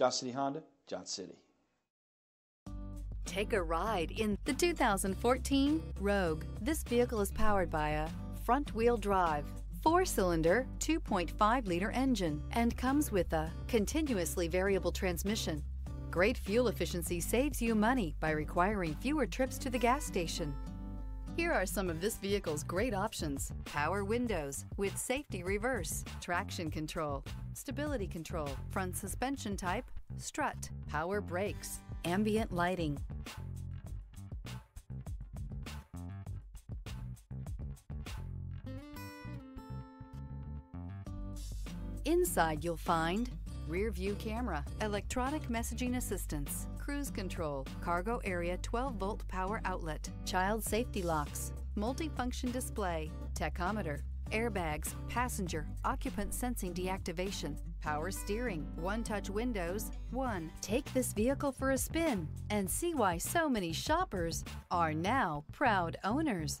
Johnson City Honda, Johnson City. Take a ride in the 2014 Rogue. This vehicle is powered by a front-wheel drive, four-cylinder, 2.5-liter engine, and comes with a continuously variable transmission. Great fuel efficiency saves you money by requiring fewer trips to the gas station. Here are some of this vehicle's great options. Power windows with safety reverse, traction control, stability control, front suspension type, strut, power brakes, ambient lighting. Inside you'll find rear view camera, electronic messaging assistance, cruise control, cargo area 12 volt power outlet, child safety locks, multifunction display, tachometer, airbags, passenger, occupant sensing deactivation, power steering, one touch windows, one. Take this vehicle for a spin and see why so many shoppers are now proud owners.